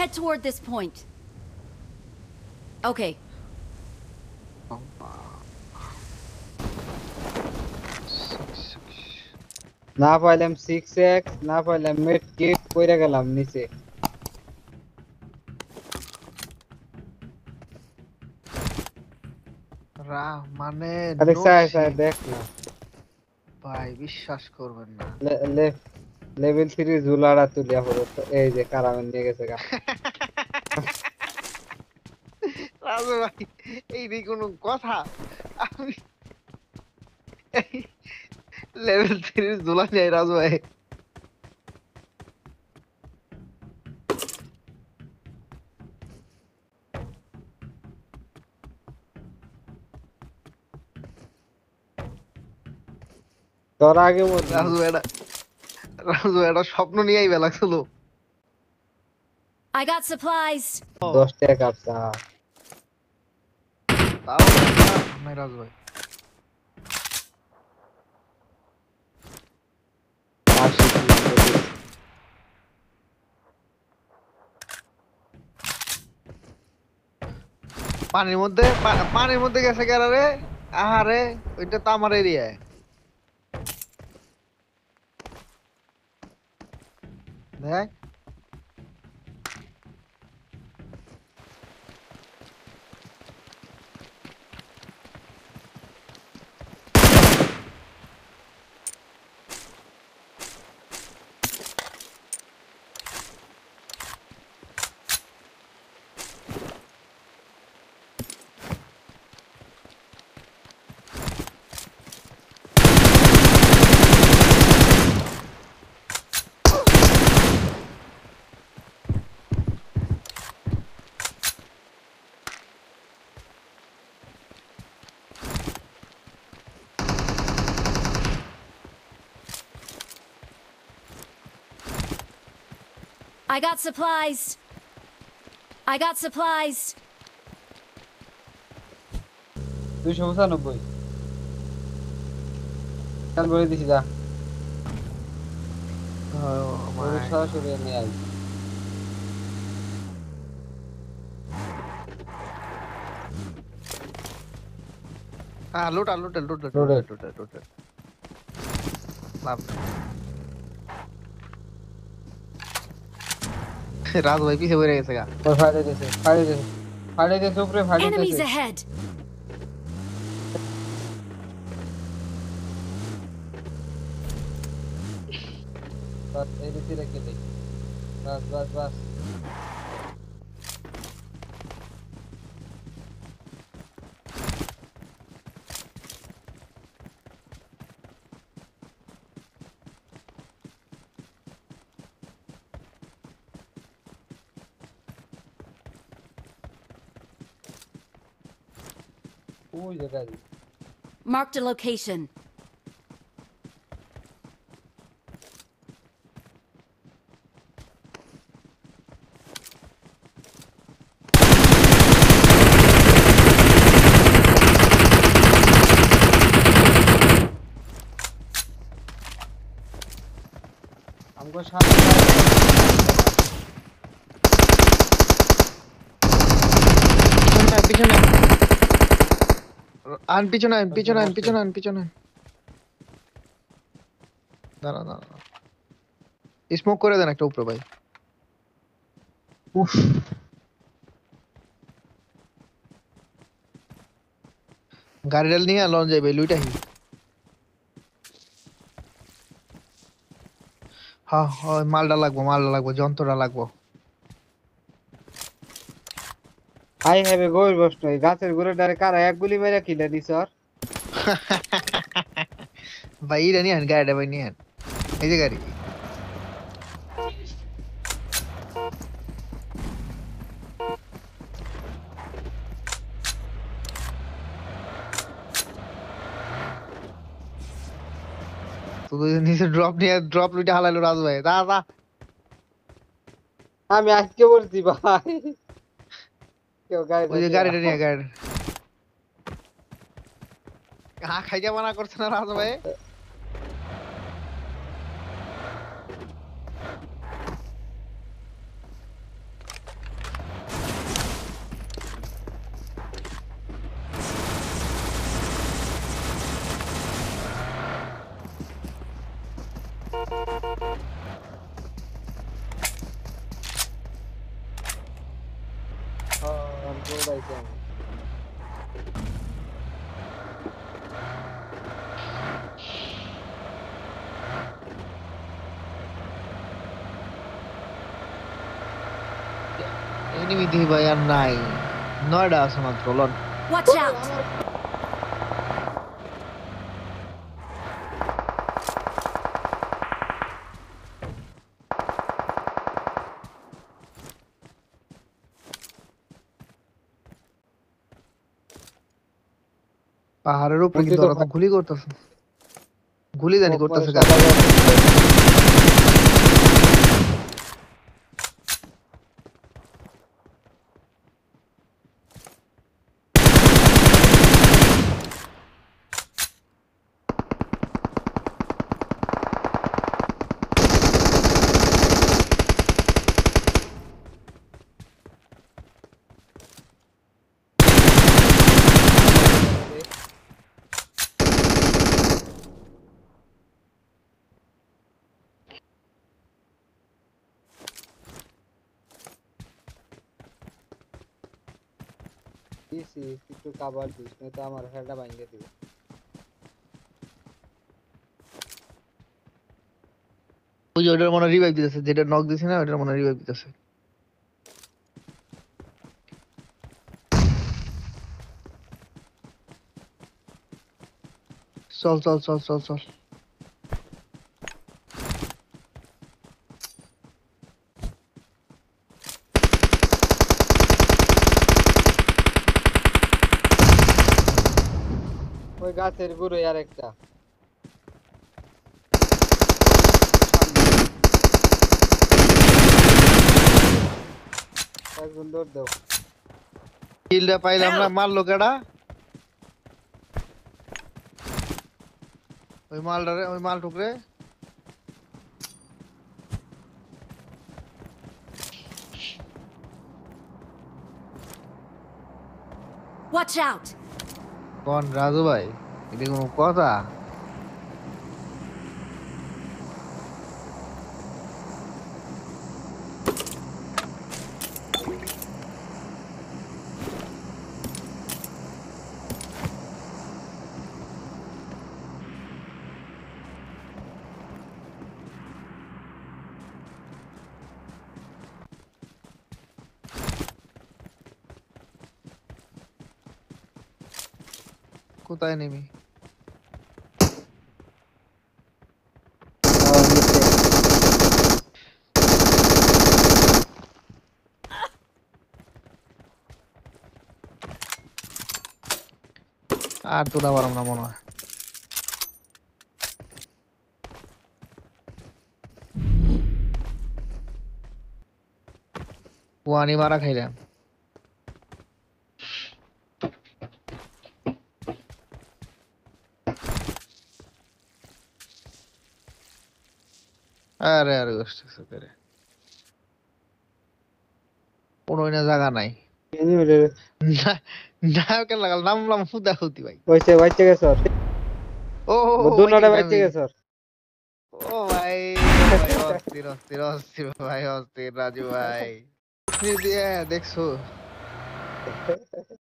Head toward this point. Okay, না পাইলাম six x না পাইলাম মেট কিট কইরা গেলাম নিচে। মানে আরে দেখ না। ভাই বিশ্বাস করবেন না। লেভেল থ্রি জুলারা তুলিয়া তো এই যে কারামেন নিয়ে গেছে গা। রাজু ভাই এই নেই কোনো কথা? আমি লেভেল থ্রি দোলা যাই রাজু ভাই। তোর আগে রাজু এটা রাজু এটা স্বপ্ন নিয়েই বেলা ছিল। I got supplies. দশ টাকা কাপসা তাও নাই রাজু ভাই আশি কিলো পানির মধ্যে পা- পানির মধ্যে গেছে কেন রে আহারে ওইটা তো আমার এরিয়ায় দেখ I got supplies. I got supplies. দুইশো পঁচানব্বই কাল বলে দিছি যা Oh ওরে my সরাসরি নিয়ে আই হ্যাঁ লুটা লুটা লুটা Loot it. লুটা লুটা লাভ राज भाई पीछे हो रहे हैं और फाड़े जैसे फाड़े जैसे फाड़े जैसे ऊपर फाड़े जैसे। एनिमीज अहेड बस एबीसी रख के देख। बस बस बस। ওই যে গাড়ি Marked a location. আমাকে সামনে গাড়ি- পিছনে পিছনে আন পিছনে আন পিছনে আন পিছনে আন পিছনে। দাঁড়া দাঁড়া স্মোক করে দেন একটা উপরে ভাই। উফ। গাড়িটা নিয়ে লন যাইবে লুইটাহি হ্যাঁ হ্যাঁ মালটা লাগবো মালটা লাগবো যন্ত্রটা লাগবো। আই হ্যাভ এ গোল বসনো এই গাছের গুড়ে ডারে কারা এক গুলি মেরে কিলে দিছ আর ভাই এটা নিয়ে আন গাড়িটা ভাই নিয়ে আন এই যে গাড়ি তো তুই নিচে ড্রপ নিয়ে ড্রপ লুইটা হালাইলো রাজু ভাই দা দা আমি আজকে বলছি ভাই Yo, guys. Oh, you got it, you got it. हाँ खाई क्या बना करते ना राज भाई Thank you. going. Enemy Diva 9. Noida Samantha, Lord. Watch out! পাহাড়ের উপর কিন্তু ওরা গুলি করতেছে। গুলি জানি করতেছে দিছি, একটু কাবার দিস, নয়তো আমার হেডটা ভাঙিয়ে দিবে। ওই ওটার মনে রিভাইভ দিতেছে, যেটা নক দিছে না, ওটার মনে রিভাইভ দিতেছে। চল চল চল চল চল। ওই গাছের গুঁড়ো আর একটা একজন দৌড় দাও কিলটা পাইলাম না মারলো কেডা ওই মালটারে ওই মাল টুকরে Watch out! কোন রাজু ভাই? এটা কোনো কথা? কোথায় নেমি। আর তোরা পারলাম না মনে হয় ওয়ানি মারা খাইলাম আরে আরে গোষ্ঠী করে। কোনো না জায়গা নাই। নায়কের লাগাল? নামলাম হুদা হুতি ভাই। হইছে বাইচে গেছ ও দুনাটা বাইচে গেছ ও ভাই অস্থির অস্থির অস্থির ভাই অস্থির রাজু ভাই। দেখছ?